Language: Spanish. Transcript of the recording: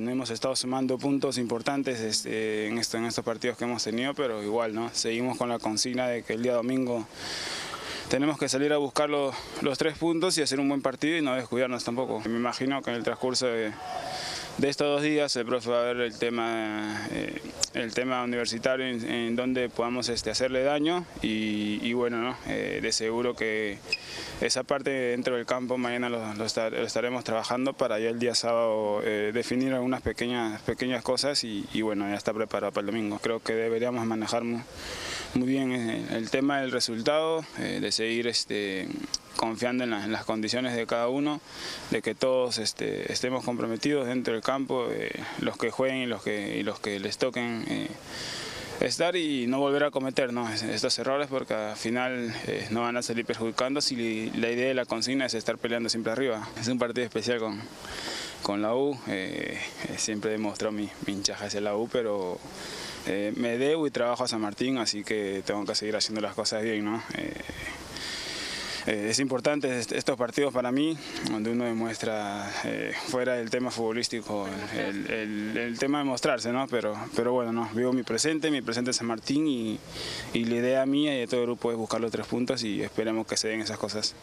No hemos estado sumando puntos importantes este, en, esto, en estos partidos que hemos tenido, pero igual, ¿no? Seguimos con la consigna de que el día domingo tenemos que salir a buscar los, los tres puntos y hacer un buen partido y no descuidarnos tampoco. Me imagino que en el transcurso de, de estos dos días el profe va a ver el tema, eh, el tema universitario en, donde podamos este, hacerle daño y, bueno, ¿no? Eh, de seguro que esa parte dentro del campo mañana lo, estar, lo estaremos trabajando para ya el día sábado eh, definir algunas pequeñas, pequeñas cosas y, bueno, ya está preparado para el domingo. Creo que deberíamos manejar muy, bien eh, el tema del resultado, de seguir este, confiando en, la, en, las condiciones de cada uno, de que todos este, estemos comprometidos dentro del campo, eh, los que jueguen y los que, les toquen eh, estar y no volver a cometer estos errores porque al final eh, no van a salir perjudicando si la idea de la consigna es estar peleando siempre arriba. Es un partido especial con, con la U, siempre he demostrado mi, mi hinchaje hacia la U, pero me debo y trabajo a San Martín, así que tengo que seguir haciendo las cosas bien. ¿no? Eh, es importante estos partidos para mí, donde uno demuestra, eh, fuera del tema futbolístico, el, tema de mostrarse, ¿no? Pero, pero bueno, no, vivo mi presente, mi presente es San Martín y la idea mía y de todo el grupo es buscar los tres puntos y esperemos que se den esas cosas.